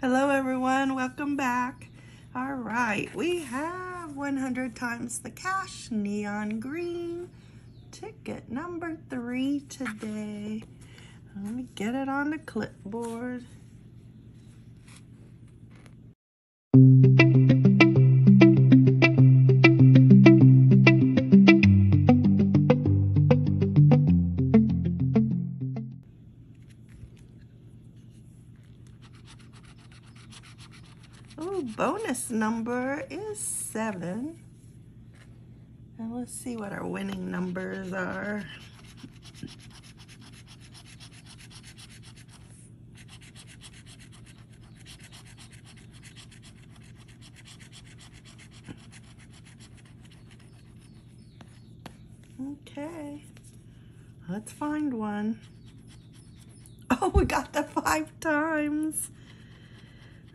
Hello everyone, welcome back. All right, we have 100 times the cash, neon green, ticket number three today. Let me get it on the clipboard. Bonus number is seven. And let's see what our winning numbers are. Okay, let's find one. Oh, we got the five times.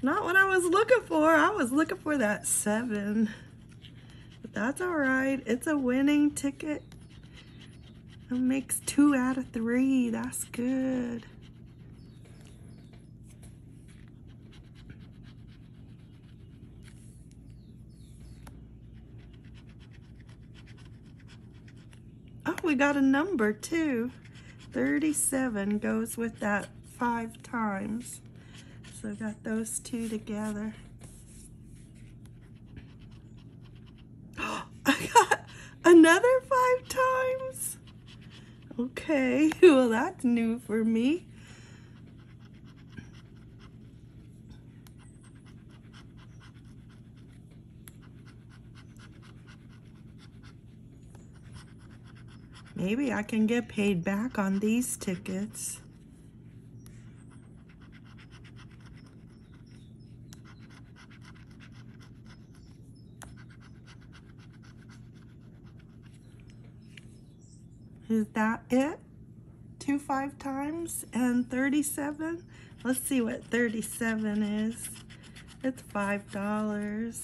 Not what I was looking for. I was looking for that seven. But that's all right. It's a winning ticket. It makes two out of three. That's good. Oh, we got a number too. 37 goes with that five times. So i got those two together. I got another five times. Okay, well that's new for me. Maybe I can get paid back on these tickets. Is that it? Two five times and 37? Let's see what 37 is. It's $5.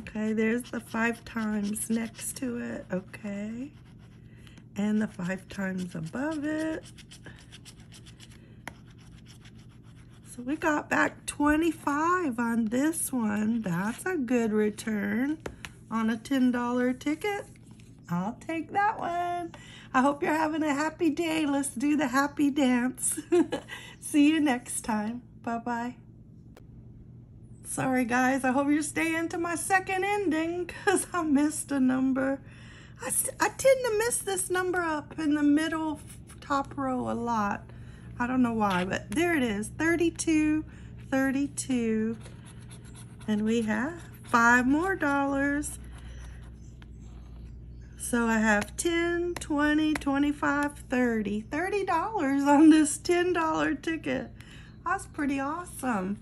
Okay, there's the five times next to it. Okay. And the five times above it. So we got back 25 on this one. That's a good return on a $10 ticket. I'll take that one. I hope you're having a happy day. Let's do the happy dance. See you next time. Bye-bye. Sorry, guys. I hope you're staying to my second ending because I missed a number. I, I tend to miss this number up in the middle top row a lot. I don't know why, but there it is. 32, 32. And we have five more dollars. So I have 10, 20, 25, 30. $30 on this $10 ticket. That's pretty awesome.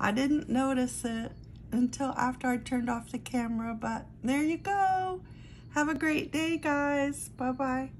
I didn't notice it until after I turned off the camera, but there you go. Have a great day, guys. Bye-bye.